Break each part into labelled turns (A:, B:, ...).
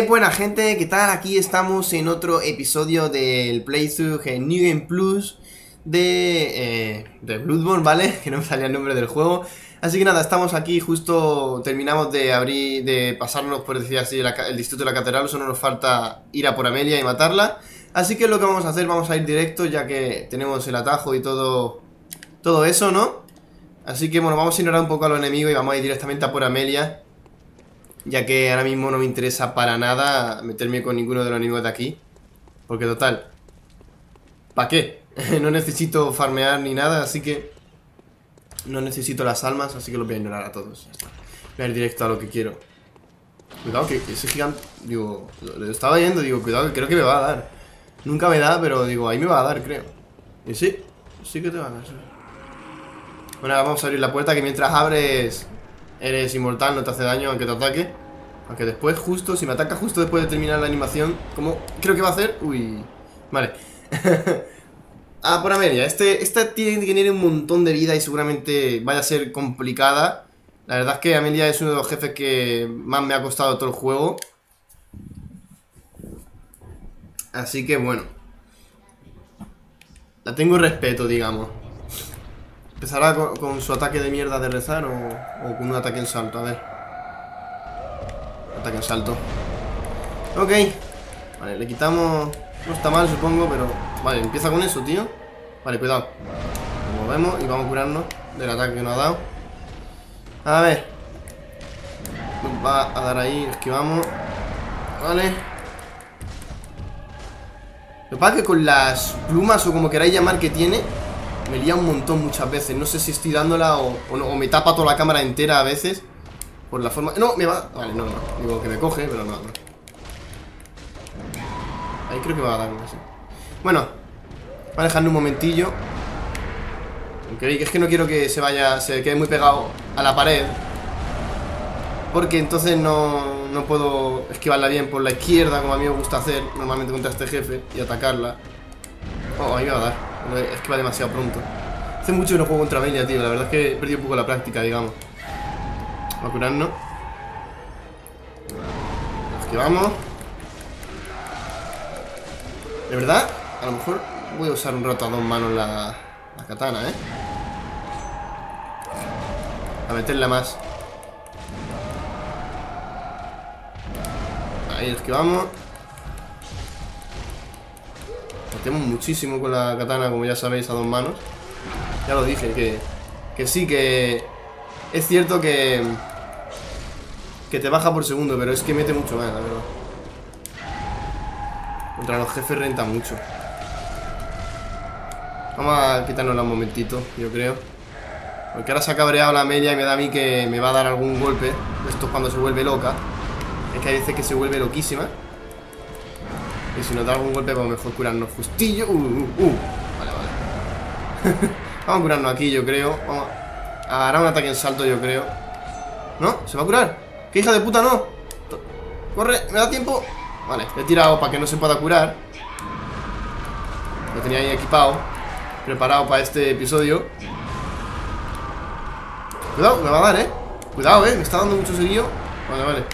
A: Hey, buena gente, ¿qué tal? Aquí estamos en otro episodio del playthrough en New Game Plus de, eh, de Bloodborne, ¿vale? Que no me salía el nombre del juego. Así que nada, estamos aquí, justo terminamos de abrir, de pasarnos, por decir así, el distrito de la catedral, solo nos falta ir a por Amelia y matarla. Así que lo que vamos a hacer, vamos a ir directo, ya que tenemos el atajo y todo, todo eso, ¿no? Así que bueno, vamos a ignorar un poco a los enemigos y vamos a ir directamente a por Amelia. Ya que ahora mismo no me interesa para nada meterme con ninguno de los enemigos de aquí. Porque total, ¿para qué? no necesito farmear ni nada, así que no necesito las almas, así que los voy a ignorar a todos. Voy a ir directo a lo que quiero. Cuidado que ese gigante, digo, lo estaba yendo, digo, cuidado que creo que me va a dar. Nunca me da, pero digo, ahí me va a dar, creo. Y sí, sí que te va a dar. Bueno, vamos a abrir la puerta que mientras abres Eres inmortal, no te hace daño aunque te ataque Aunque después justo, si me ataca justo después de terminar la animación Como creo que va a hacer Uy, vale. Ah, por Amelia, este, esta tiene que tener un montón de vida y seguramente vaya a ser complicada. La verdad es que Amelia es uno de los jefes que más me ha costado todo el juego. Así que bueno. La tengo respeto, digamos. ¿Empezará con, su ataque de mierda de rezar o, con un ataque en salto? A ver. Ataque en salto. Ok. Vale, le quitamos... No está mal, supongo, pero... Vale, empieza con eso, tío. Vale, cuidado. Nos movemos y vamos a curarnos del ataque que nos ha dado. A ver. Nos va a dar ahí, esquivamos. Vale. Lo que pasa es que con las plumas o como queráis llamar que tiene me lía un montón muchas veces No sé si estoy dándola o, o, me tapa toda la cámara entera a veces Por la forma... No, me va... Vale, no, no Digo que me coge, pero no, no Ahí creo que va a dar así. Bueno Voy a dejarle un momentillo que es que no quiero que se vaya Se quede muy pegado a la pared Porque entonces no, no puedo esquivarla bien por la izquierda Como a mí me gusta hacer normalmente contra este jefe Y atacarla Oh, ahí me va a dar es que va demasiado pronto. Hace mucho que no juego contra Amelia, tío. La verdad es que he perdido un poco la práctica, digamos. Vamos a curarnos. Esquivamos. De verdad, a lo mejor voy a usar un rato a dos manos la, la katana, ¿eh? A meterla más. Ahí esquivamos. Metemos muchísimo con la katana, como ya sabéis, a dos manos. Ya lo dije, que, que sí, que es cierto que que te baja por segundo, pero es que mete mucho más, la verdad. Contra los jefes renta mucho. Vamos a quitárnosla un momentito, yo creo. Porque ahora se ha cabreado la media y me da a mí que me va a dar algún golpe. Esto es cuando se vuelve loca. Es que hay veces que se vuelve loquísima. Y si nos da algún golpe, pues mejor curarnos justillo. Uh, uh, uh. Vale, vale. Vamos a curarnos aquí, yo creo. Vamos a hará un ataque en salto, yo creo. ¿No? ¿Se va a curar? ¿Qué hija de puta no? Corre, ¿me da tiempo? Vale, he tirado para que no se pueda curar. Lo tenía ahí equipado. Preparado para este episodio. Cuidado, me va a dar, ¿eh? Cuidado, ¿eh? Me está dando mucho seguido. Vale, vale.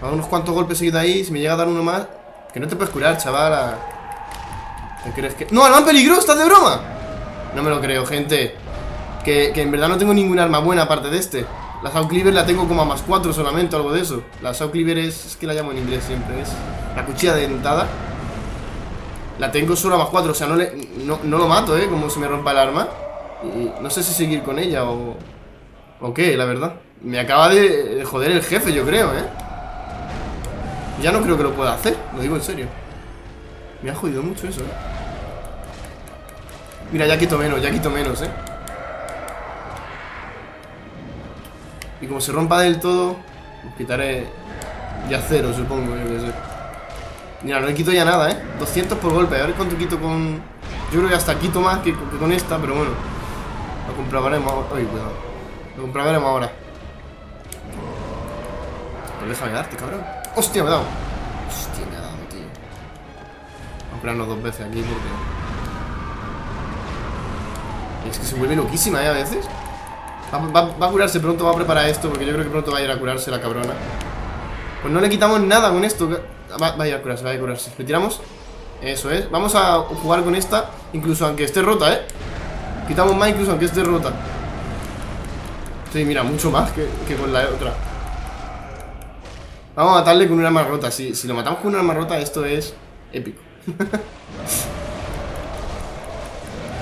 A: A unos cuantos golpes seguidos ahí. Si me llega a dar uno más, que no te puedes curar, chaval ¿Qué crees que...? ¡No, alma peligro! ¿Estás de broma? No me lo creo, gente que, en verdad no tengo ningún arma buena aparte de este La Saw Cleaver la tengo como a más 4 solamente algo de eso La Saw Cleaver es... que la llamo en inglés siempre Es la cuchilla dentada La tengo solo a más 4 O sea, no, le, no, lo mato, ¿eh? Como se me rompa el arma y no sé si seguir con ella o... O qué, la verdad Me acaba de, de joder el jefe, yo creo, ¿eh? Ya no creo que lo pueda hacer, lo digo en serio Me ha jodido mucho eso, ¿eh? Mira, ya quito menos, ya quito menos, ¿eh? Y como se rompa del todo Pues quitaré ya cero, supongo, yo que sé. Mira, no le quito ya nada, ¿eh? 200 por golpe, a ver cuánto quito con... Yo creo que hasta quito más que, con esta, pero bueno. Lo comprobaremos ahora. Ay, cuidado. Lo comprobaremos ahora. Pues déjame darte, cabrón. ¡Hostia, me ha dado! Hostia, me ha dado, tío. Vamos a curarnos dos veces aquí porque... Es que se vuelve loquísima, ¿eh? A veces va, a curarse pronto, va a preparar esto Porque yo creo que pronto va a ir a curarse la cabrona Pues no le quitamos nada con esto. vaya a curarse, vaya a curarse. ¿Le tiramos? Eso es. Vamos a jugar con esta, incluso aunque esté rota, ¿eh? Quitamos más incluso aunque esté rota. Sí, mira, mucho más que, con la otra. Vamos a matarle con una arma rota. Si, si lo matamos con una arma rota, esto es épico.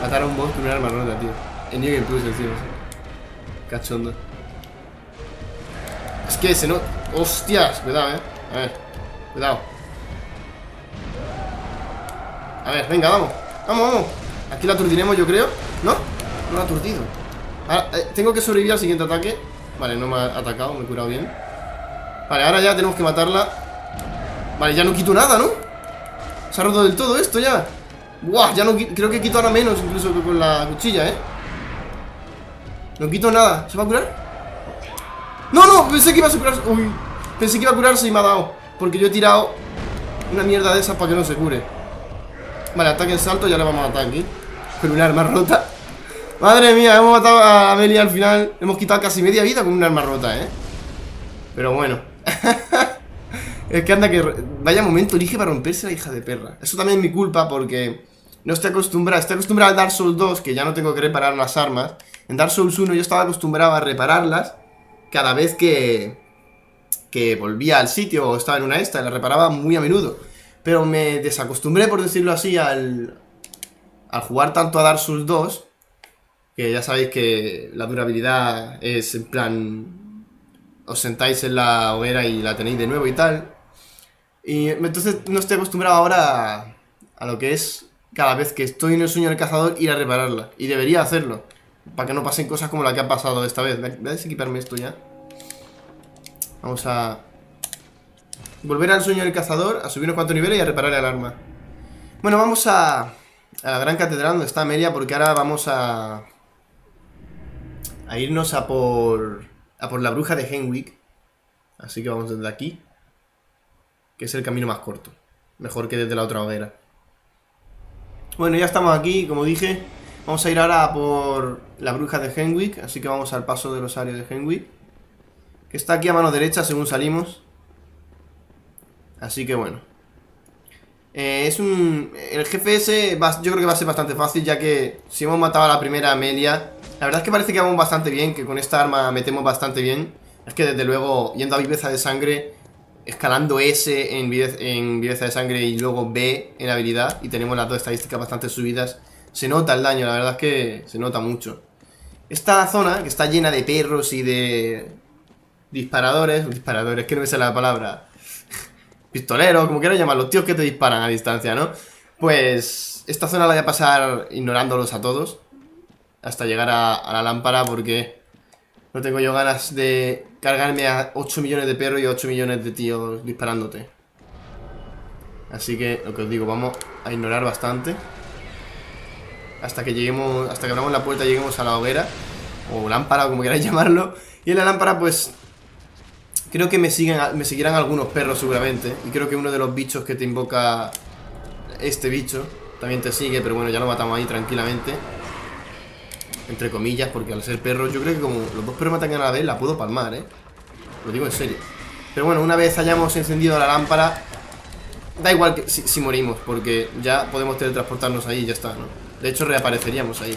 A: Matar a un boss con una arma rota, tío. En New Game Plus encima. Cachondo. Es que se no... ¡Hostias! Cuidado, eh. A ver. Cuidado. A ver, venga, vamos. Vamos, vamos. Aquí la aturdiremos, yo creo. ¿No? No la aturdido. Ahora, eh, tengo que sobrevivir al siguiente ataque. Vale, no me ha atacado, me he curado bien. Vale, ahora ya tenemos que matarla. Vale, ya no quito nada, ¿no? Se ha roto del todo esto ya. Buah, ya no creo que quito ahora menos incluso que con la cuchilla, ¿eh? No quito nada. ¿Se va a curar? ¡No, no! Pensé que iba a curarse. Uy, pensé que iba a curarse y me ha dado. Porque yo he tirado una mierda de esas para que no se cure. Vale, ataque en salto, ya le vamos a matar aquí. Con un arma rota. Madre mía, hemos matado a Amelia al final. Hemos quitado casi media vida con un arma rota, ¿eh? Pero bueno. es que anda que... Vaya momento, elige para romperse la hija de perra. Eso también es mi culpa porque... No estoy acostumbrado, estoy acostumbrado a Dark Souls 2, que ya no tengo que reparar las armas. En Dark Souls 1 yo estaba acostumbrado a repararlas cada vez que, que volvía al sitio o estaba en una esta, la reparaba muy a menudo. Pero me desacostumbré, por decirlo así, al, al jugar tanto a Dark Souls 2, que ya sabéis que la durabilidad es en plan, os sentáis en la hoguera y la tenéis de nuevo y tal. Y entonces no estoy acostumbrado ahora a, a lo que es cada vez que estoy en el sueño del cazador ir a repararla. Y debería hacerlo. Para que no pasen cosas como la que ha pasado esta vez. Voy a desequiparme esto ya. Vamos a... Volver al sueño del cazador, a subir unos cuantos niveles y a reparar el arma. Bueno, vamos a... A la gran catedral donde está Meria porque ahora vamos a... A irnos a por... A por la bruja de Henwick. Así que vamos desde aquí. Que es el camino más corto. Mejor que desde la otra hoguera. Bueno, ya estamos aquí, como dije. Vamos a ir ahora por la bruja de Henwick, así que vamos al paso de los áreas de Henwick. Que está aquí a mano derecha según salimos. Así que bueno. Eh, es un... El jefe ese yo creo que va a ser bastante fácil ya que si hemos matado a la primera Amelia... La verdad es que parece que vamos bastante bien, que con esta arma metemos bastante bien. Es que desde luego, yendo a viveza de sangre, escalando S en viveza de sangre y luego B en habilidad, y tenemos las dos estadísticas bastante subidas se nota el daño, la verdad es que se nota mucho. Esta zona, que está llena de perros y de disparadores, disparadores, que no me la palabra, pistoleros, como quieras llamarlos, tíos que te disparan a distancia, ¿no? Pues esta zona la voy a pasar ignorándolos a todos, hasta llegar a, la lámpara porque no tengo yo ganas de cargarme a 8 millones de perros y 8 millones de tíos disparándote. Así que, lo que os digo, vamos a ignorar bastante hasta que lleguemos, hasta que abramos la puerta y lleguemos a la hoguera, o lámpara, o como queráis llamarlo. Y en la lámpara, pues, creo que me, siguen, me seguirán algunos perros seguramente. Y creo que uno de los bichos que te invoca este bicho también te sigue, pero bueno, ya lo matamos ahí tranquilamente. Entre comillas, porque al ser perro, yo creo que como los dos perros matan a la vez, la puedo palmar, ¿eh? Lo digo en serio. Pero bueno, una vez hayamos encendido la lámpara, da igual que si, morimos, porque ya podemos teletransportarnos ahí y ya está, ¿no? De hecho, reapareceríamos ahí.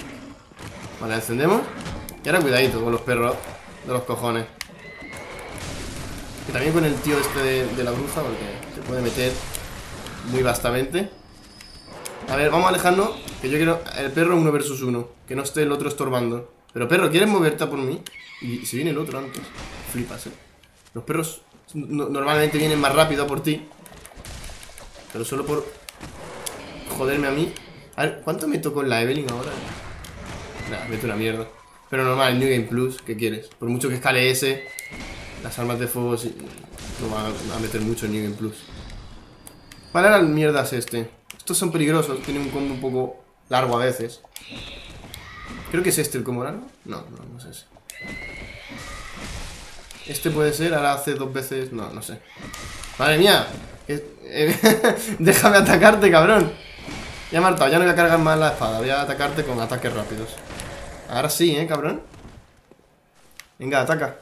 A: Vale, encendemos. Y ahora cuidadito con los perros de los cojones. Y también con el tío este de, la bruja, porque se puede meter muy vastamente. A ver, vamos a alejarnos, que yo quiero el perro uno versus uno. Que no esté el otro estorbando. Pero perro, ¿quieres moverte por mí? Y si viene el otro antes. Flipas, eh. Los perros normalmente vienen más rápido por ti. Pero solo por joderme a mí a ver, ¿cuánto me tocó en la Evelyn ahora? Nah, meto una mierda. Pero normal, New Game Plus, ¿qué quieres? Por mucho que escale ese, las armas de fuego no van a meter mucho en New Game Plus. Vale, ahora mierdas este. Estos son peligrosos, tienen un combo un poco largo a veces. Creo que es este el combo. No, no, no es ese. Este puede ser, ahora hace dos veces... No, no sé. ¡Madre mía! Déjame atacarte, cabrón. Ya me ya no voy a cargar más la espada Voy a atacarte con ataques rápidos Ahora sí, ¿eh, cabrón? Venga, ataca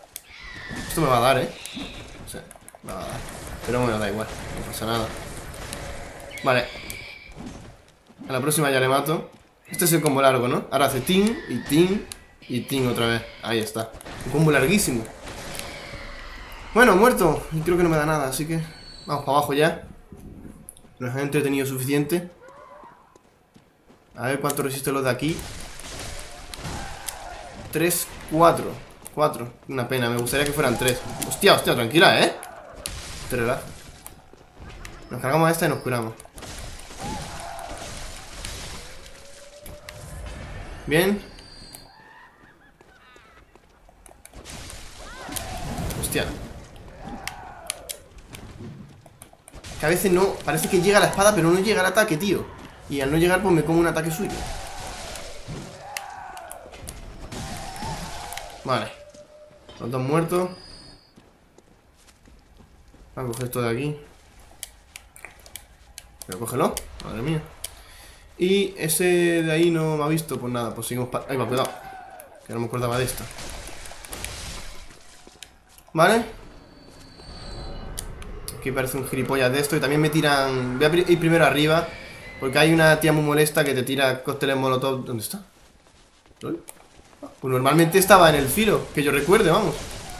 A: Esto me va a dar, ¿eh? Nada. Pero bueno, da igual, no pasa nada. Vale. A la próxima ya le mato. Este es el combo largo, ¿no? Ahora hace ting y ting y ting otra vez. Ahí está. Un combo larguísimo. Bueno, muerto. Y creo que no me da nada, así que vamos para abajo ya. Nos han entretenido suficiente. A ver cuánto resiste los de aquí. 3, 4. 4. Una pena, me gustaría que fueran 3. Hostia, hostia, tranquila, ¿eh? Te Nos cargamos a esta y nos curamos. Bien. Hostia. Que a veces no... Parece que llega la espada, pero no llega el ataque, tío. Y al no llegar, pues me como un ataque suyo. Vale. Los dos muertos. Voy a coger esto de aquí. Pero cógelo. Madre mía. Y ese de ahí no me ha visto, pues nada, pues seguimos para... Ahí va, cuidado. Que no me acordaba de esto. ¿Vale? Aquí parece un gilipollas de esto Y también me tiran... Voy a ir primero arriba Porque hay una tía muy molesta que te tira cócteles molotov ¿Dónde está? Pues normalmente estaba en el filo Que yo recuerde, vamos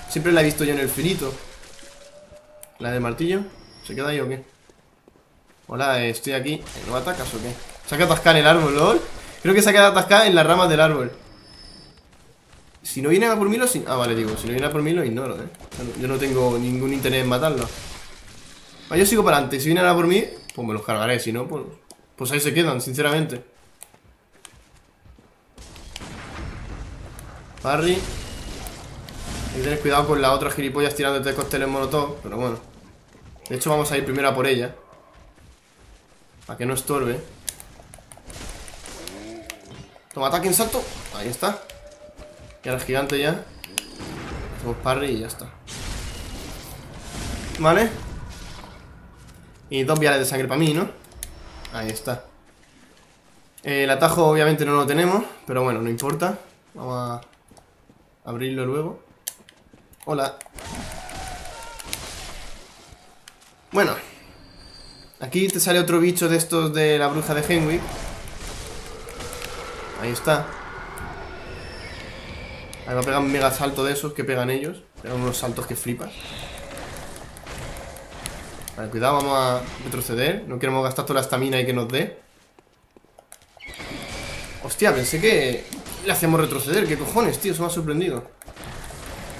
A: Siempre la he visto yo en el filito ¿La del martillo? ¿Se queda ahí o qué? Hola, estoy aquí ¿No atacas o qué? Se ha quedado atascada en el árbol, ¿lol? Creo que se ha quedado atascada en las ramas del árbol. Si no viene a por mí lo... Ah, vale, digo Si no viene a por mí lo ignoro, ¿eh? Yo no tengo ningún interés en matarlo ah, Yo sigo para adelante. Si vienen a por mí, pues me los cargaré Si no, pues... Pues ahí se quedan, sinceramente. Parry Hay que tener cuidado con la otra gilipollas tirándote cócteles molotov Pero bueno. De hecho vamos a ir primero a por ella. Para que no estorbe Toma ataque en salto. Ahí está. Y ahora el gigante ya. Hacemos parry y ya está. Vale. Y dos viales de sangre para mí, ¿no? Ahí está. El atajo obviamente no lo tenemos, pero bueno, no importa. Vamos a abrirlo luego. Hola. Bueno. Aquí te sale otro bicho de estos de la bruja de Henwick. Ahí está. Ahí va a pegar un mega salto de esos que pegan ellos. Pegan unos saltos que flipas. Vale, cuidado, vamos a retroceder. No queremos gastar toda la estamina y que nos dé. Hostia, pensé que le hacíamos retroceder. ¿Qué cojones, tío? Se me ha sorprendido.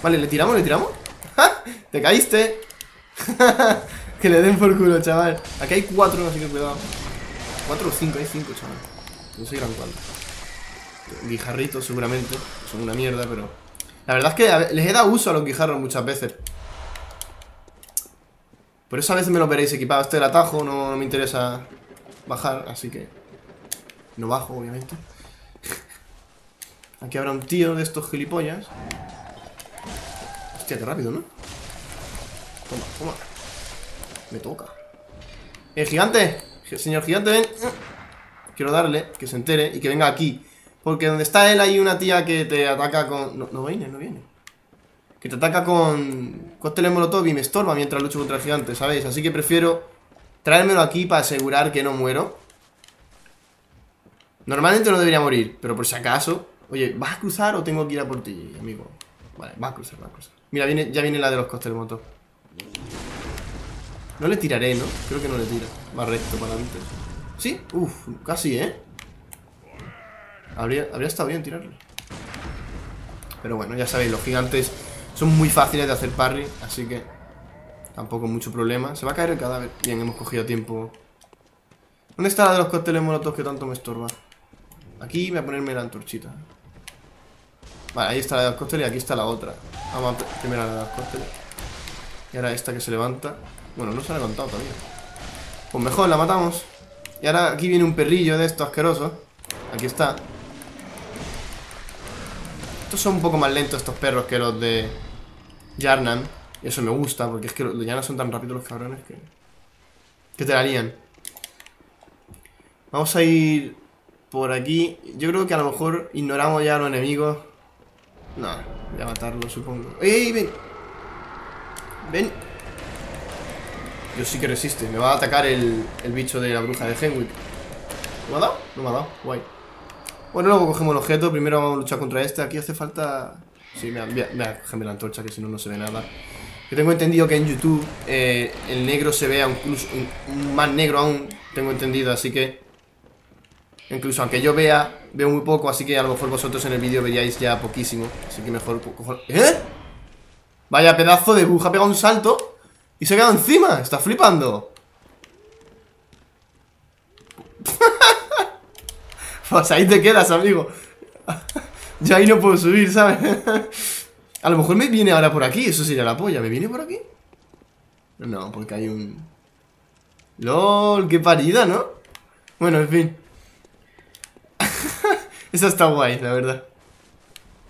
A: Vale, ¿le tiramos? ¿Le tiramos? ¡Ja! ¡Te caíste! que le den por culo, chaval. Aquí hay cuatro, así que cuidado. Cuatro o cinco, hay cinco, chaval. No sé gran cuánto guijarritos seguramente. Son una mierda, pero... La verdad es que les he dado uso a los guijarros muchas veces. Por eso a veces me lo veréis equipado. Este del atajo no, me interesa bajar, así que... No bajo, obviamente. Aquí habrá un tío de estos gilipollas. Hostia, qué rápido, ¿no? Toma, toma. Me toca. ¡El gigante! Señor gigante, ven. Quiero darle, que se entere y que venga aquí. Porque donde está él hay una tía que te ataca con... No, no viene, no viene. Que te ataca con cócteles molotov y me estorba mientras lucho contra el gigante, ¿sabéis? Así que prefiero traérmelo aquí para asegurar que no muero. Normalmente no debería morir, pero por si acaso... Oye, ¿vas a cruzar o tengo que ir a por ti, amigo? Vale, va a cruzar, va a cruzar. Mira, viene, ya viene la de los cócteles molotov. No le tiraré, ¿no? Creo que no le tira. Va recto para adelante. ¿Sí? Uf, casi, ¿eh? Habría, estado bien tirarlo. Pero bueno, ya sabéis, los gigantes son muy fáciles de hacer parry, así que tampoco mucho problema. Se va a caer el cadáver. Bien, hemos cogido tiempo. ¿Dónde está la de los cócteles molotov que tanto me estorba? Aquí voy a ponerme la antorchita. Vale, ahí está la de los cócteles y aquí está la otra. Vamos a primero la de los cócteles. Y ahora esta que se levanta. Bueno, no se ha levantado todavía. Pues mejor, la matamos. Y ahora aquí viene un perrillo de estos asquerosos. Aquí está. Estos son un poco más lentos estos perros que los de Jarnan. Y eso me gusta, porque es que los de son tan rápidos los cabrones que... Que te la lían. Vamos a ir por aquí. Yo creo que a lo mejor ignoramos ya a los enemigos. No, voy a matarlo, supongo. ¡Ey, ven! ¡Ven! Yo sí que resiste. Me va a atacar el, el bicho de la bruja de Henwick. ¿Me ha dado? No me ha dado. Guay. Bueno, luego cogemos el objeto. Primero vamos a luchar contra este. Aquí hace falta... Sí, me voy a cogerme la antorcha que si no, no se ve nada. Yo tengo entendido que en YouTube eh, el negro se vea incluso más negro aún. Tengo entendido, así que... Incluso aunque yo vea, veo muy poco, así que a lo mejor vosotros en el vídeo veríais ya poquísimo. Así que mejor. ¿Eh? Vaya pedazo de buja, ha pegado un salto y se ha quedado encima. Está flipando. pues ahí te quedas, amigo. Yo ahí no puedo subir, ¿sabes? A lo mejor me viene ahora por aquí, eso sería la polla. ¿Me viene por aquí? No, porque hay un... LOL, qué parida, ¿no? Bueno, en fin. Esa está guay, la verdad.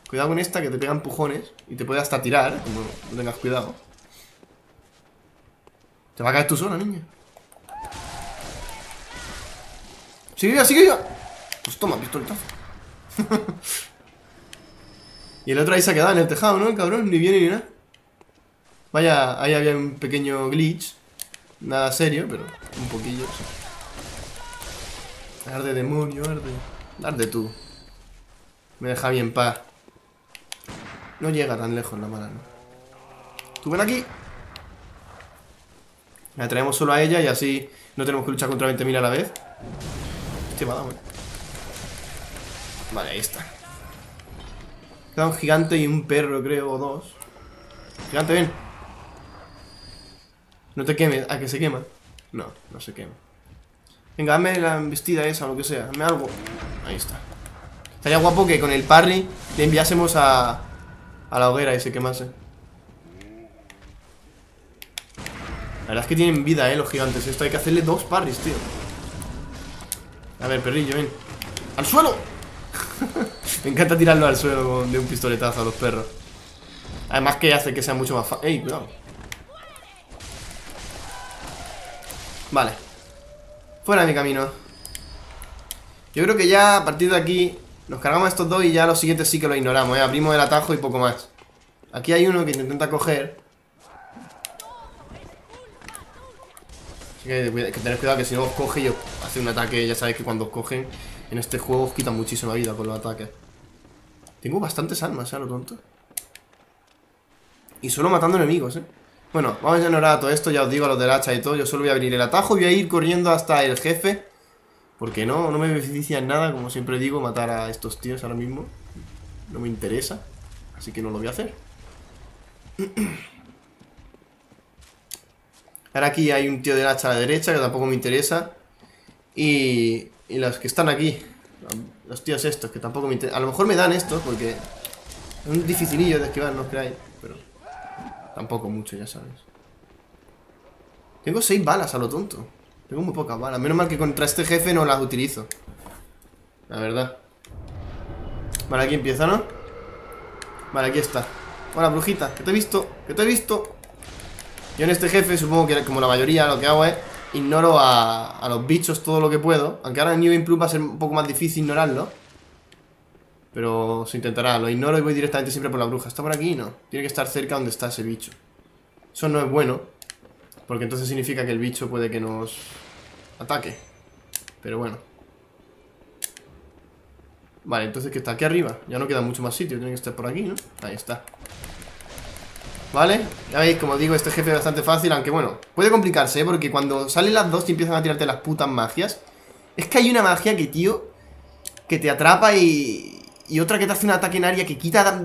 A: Cuidado con esta que te pega empujones y te puede hasta tirar, como no tengas cuidado. Te va a caer tú sola, niña. Sigue viva, sigue viva. Pues toma, pistoletazo. y el otro ahí se ha quedado en el tejado, ¿no? El cabrón, ni viene ni nada. Vaya, ahí había un pequeño glitch. Nada serio, pero un poquillo. Arde demonio, arde. Arde tú. Me deja bien paz. No llega tan lejos la mala, ¿no? Tú ven aquí. La traemos solo a ella y así no tenemos que luchar contra 20.000 a la vez. Hostia, va, bueno. Vale, ahí está. Queda un gigante y un perro, creo, o dos. Gigante, ven. No te quemes, a que se quema. No, no se quema. Venga, dame la embestida esa o lo que sea. Dame algo. Ahí está. Estaría guapo que con el parry le enviásemos a, a la hoguera y se quemase. La verdad es que tienen vida, eh, los gigantes. Esto hay que hacerle dos parries, tío. A ver, perrillo, ven. ¡Al suelo! Me encanta tirarlo al suelo de un pistoletazo a los perros. Además que hace que sea mucho más fácil. ¡Ey, cuidado! Vale. Fuera de mi camino. Yo creo que ya a partir de aquí nos cargamos estos dos y ya los siguientes sí que los ignoramos, ¿eh? Abrimos el atajo y poco más. Aquí hay uno que intenta coger. Así que, que cuidado que si no os coge y os hace un ataque, ya sabéis que cuando os cogen en este juego os quitan muchísima vida con los ataques. Tengo bastantes armas, ¿eh? Lo tonto. Y solo matando enemigos, ¿eh? Bueno, vamos a ignorar todo esto, ya os digo a los del hacha y todo. Yo solo voy a abrir el atajo y voy a ir corriendo hasta el jefe. Porque no, no me beneficia en nada, como siempre digo, matar a estos tíos ahora mismo. No me interesa. Así que no lo voy a hacer. Ahora aquí hay un tío del hacha a la derecha que tampoco me interesa. Y, y los que están aquí, los tíos estos que tampoco me interesan. A lo mejor me dan esto porque es un dificilillo de esquivar, no creáis. Pero tampoco mucho, ya sabes. Tengo seis balas a lo tonto. Tengo muy pocas balas. Menos mal que contra este jefe no las utilizo. La verdad. Vale, aquí empieza, ¿no? Vale, aquí está. Hola, brujita. Que te he visto. Que te he visto. Yo en este jefe, supongo que como la mayoría, lo que hago es ignoro a, a los bichos todo lo que puedo. Aunque ahora en New Game Plus va a ser un poco más difícil ignorarlo. Pero se intentará. Lo ignoro y voy directamente siempre por la bruja. ¿Está por aquí? No. Tiene que estar cerca donde está ese bicho. Eso no es bueno. Porque entonces significa que el bicho puede que nos ataque. Pero bueno. Vale, entonces que está aquí arriba. Ya no queda mucho más sitio. Tiene que estar por aquí, ¿no? Ahí está. ¿Vale? Ya veis, como digo, este jefe es bastante fácil Aunque bueno, puede complicarse, ¿eh? Porque cuando salen las dos y empiezan a tirarte las putas magias Es que hay una magia que, tío Que te atrapa y... Y otra que te hace un ataque en área que quita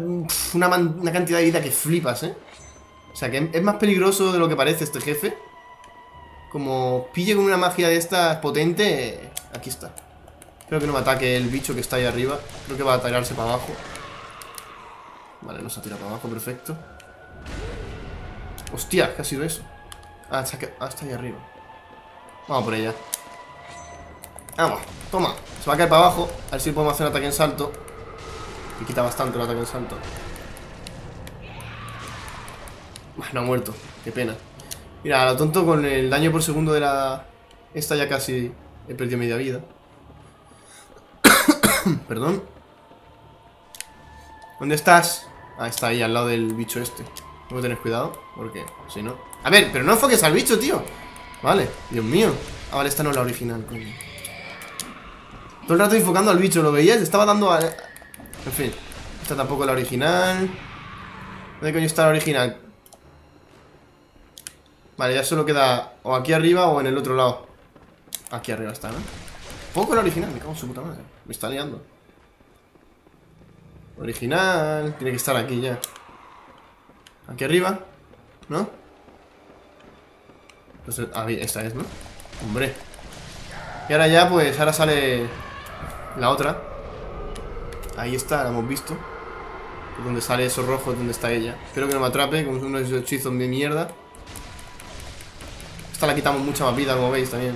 A: una, una cantidad de vida que flipas, ¿eh? O sea, que es más peligroso de lo que parece este jefe Como pille con una magia de estas potente Aquí está Creo que no me ataque el bicho que está ahí arriba Creo que va a tirarse para abajo Vale, no se ha tirado para abajo, perfecto Hostia, ¿qué ha sido eso? Ah, está, ah, está ahí arriba. Vamos por ella. Vamos, toma. Se va a caer para abajo. A ver si podemos hacer ataque en salto. Que quita bastante el ataque en salto. No ha muerto, qué pena. Mira, lo tonto con el daño por segundo de la... Esta ya casi he perdido media vida. Perdón. ¿Dónde estás? Ah, está ahí, al lado del bicho este tengo que tener cuidado, porque si no... A ver, pero no enfoques al bicho, tío. Vale, Dios mío. Ah, vale, esta no es la original, coño. Todo el rato enfocando al bicho, ¿lo veías? Estaba dando a... En fin Esta tampoco es la original. ¿Dónde coño está la original? Vale, ya solo queda o aquí arriba o en el otro lado. Aquí arriba está, ¿no? Poco la original, me cago en su puta madre. Me está liando. Original Tiene que estar aquí ya Aquí arriba ¿No? Pues, ah, esta es, ¿no? Hombre Y ahora ya, pues, ahora sale La otra Ahí está, la hemos visto Donde sale eso rojo, donde está ella Espero que no me atrape con unos hechizos de mierda Esta la quitamos mucha más vida, como veis, también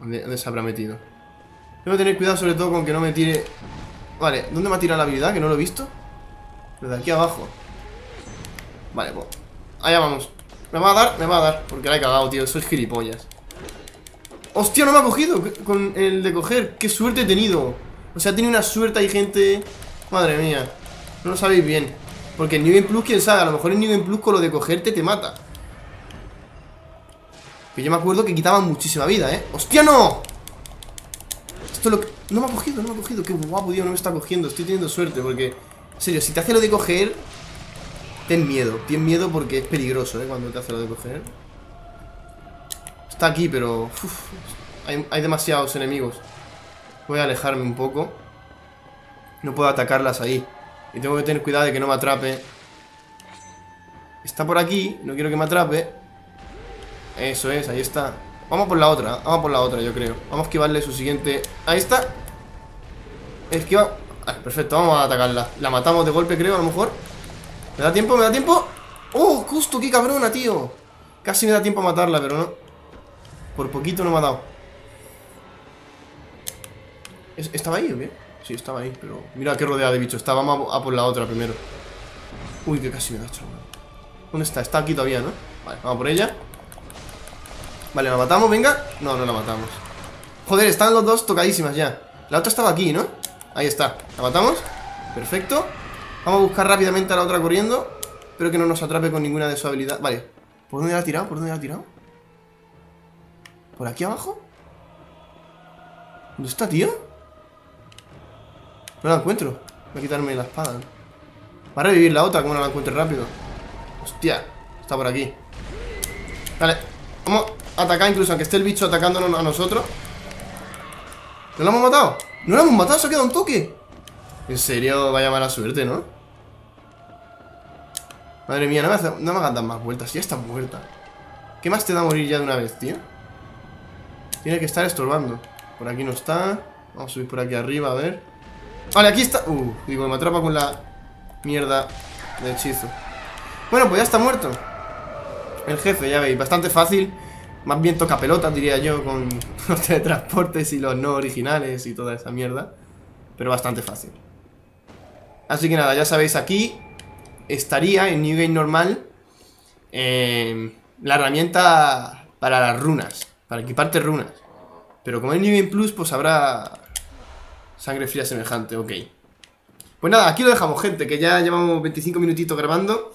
A: ¿Dónde, se habrá metido? Que tener cuidado sobre todo con que no me tire... Vale, ¿dónde me ha tirado la habilidad? Que no lo he visto Desde aquí abajo Vale, pues Allá vamos Me va a dar, me va a dar Porque la he cagado, tío Soy gilipollas ¡Hostia, no me ha cogido! Con el de coger ¡Qué suerte he tenido! O sea, tiene una suerte hay gente... Madre mía No lo sabéis bien Porque en New Game Plus, quién sabe A lo mejor en New Game Plus con lo de cogerte te mata que yo me acuerdo que quitaban muchísima vida, ¿eh? ¡Hostia, no! Esto lo que... No me ha cogido, no me ha cogido Qué guapo, tío, no me está cogiendo Estoy teniendo suerte porque... En serio, si te hace lo de coger Ten miedo, ten miedo porque es peligroso, ¿eh? Cuando te hace lo de coger. Está aquí, pero... hay, demasiados enemigos. Voy a alejarme un poco. No puedo atacarlas ahí. Y tengo que tener cuidado de que no me atrape. Está por aquí, no quiero que me atrape. Eso es, ahí está. Vamos por la otra, vamos por la otra yo creo. Vamos a esquivarle su siguiente... Ahí está. Esquiva... Ah, perfecto, vamos a atacarla La matamos de golpe creo, a lo mejor ¿Me da tiempo? ¿Me da tiempo? ¡Oh, justo! ¡Qué cabrona, tío! Casi me da tiempo a matarla, pero no Por poquito no me ha dado ¿Estaba ahí o qué? Sí, estaba ahí, pero... Mira qué rodeada de bicho está Vamos a, por la otra primero Uy, que casi me da chaval ¿Dónde está? Está aquí todavía, ¿no? Vale, vamos por ella Vale, ¿la matamos? Venga No, no la matamos Joder, están los dos tocadísimas ya La otra estaba aquí, ¿no? Ahí está ¿La matamos? Perfecto Vamos a buscar rápidamente a la otra corriendo Espero que no nos atrape con ninguna de su habilidad Vale ¿Por dónde la ha tirado? ¿Por dónde la ha tirado? ¿Por aquí abajo? ¿Dónde está, tío? No la encuentro Voy a quitarme la espada Va a revivir la otra como no la encuentre rápido Hostia Está por aquí Vale Vamos atacar incluso aunque esté el bicho atacándonos a nosotros ¿No lo hemos matado? ¿No lo hemos matado? ¿Se ha quedado un toque? En serio, vaya mala suerte, ¿no? Madre mía, no me, hace, hagan dar más vueltas Ya está muerta ¿Qué más te da morir ya de una vez, tío? Tiene que estar estorbando Por aquí no está Vamos a subir por aquí arriba, a ver Vale, aquí está Uh, digo, me atrapa con la mierda de hechizo Bueno, pues ya está muerto El jefe, ya veis, bastante fácil más bien toca pelota, diría yo, con los teletransportes y los no originales y toda esa mierda. Pero bastante fácil. Así que nada, ya sabéis, aquí estaría en New Game normal eh, la herramienta para las runas, para equiparte runas. Pero como en New Game Plus, pues habrá sangre fría semejante, ok. Pues nada, aquí lo dejamos, gente, que ya llevamos 25 minutitos grabando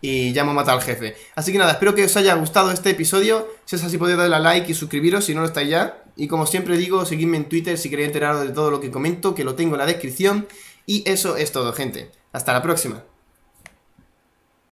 A: y ya hemos matado al jefe. Así que nada, espero que os haya gustado este episodio. Si es así, podéis darle a like y suscribiros si no lo estáis ya. Y como siempre digo, seguidme en Twitter si queréis enteraros de todo lo que comento, que lo tengo en la descripción. Y eso es todo, gente. Hasta la próxima.